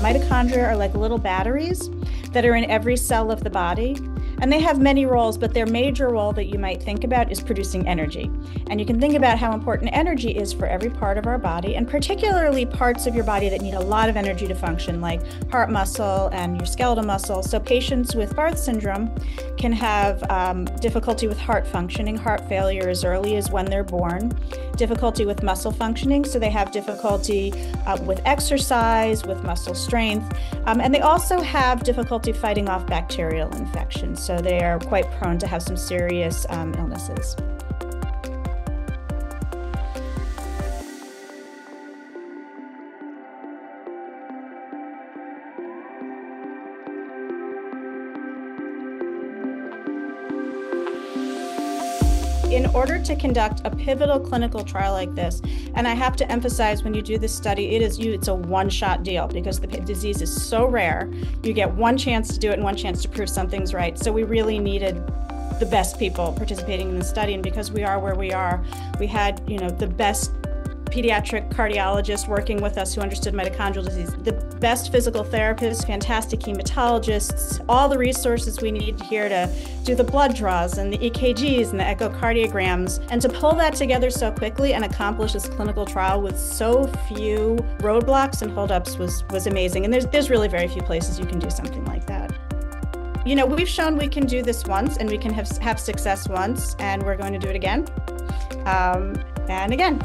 Mitochondria are like little batteries that are in every cell of the body. And they have many roles, but their major role that you might think about is producing energy. And you can think about how important energy is for every part of our body, and particularly parts of your body that need a lot of energy to function, like heart muscle and your skeletal muscle. So, patients with Barth syndrome can have um, difficulty with heart functioning, heart failure as early as when they're born, difficulty with muscle functioning. So, they have difficulty uh, with exercise, with muscle strength, um, and they also have difficulty fighting off bacterial infections so they are quite prone to have some serious um, illnesses. In order to conduct a pivotal clinical trial like this and i have to emphasize when you do this study it is you it's a one shot deal because the disease is so rare. You get one chance to do it and one chance to prove something's right. So we really needed the best people participating in the study and because we are where we are we had you know the best pediatric cardiologist working with us who understood mitochondrial disease, the best physical therapists, fantastic hematologists, all the resources we need here to do the blood draws and the EKGs and the echocardiograms. And to pull that together so quickly and accomplish this clinical trial with so few roadblocks and holdups was, was amazing. And there's, there's really very few places you can do something like that. You know, we've shown we can do this once and we can have, have success once, and we're going to do it again um, and again.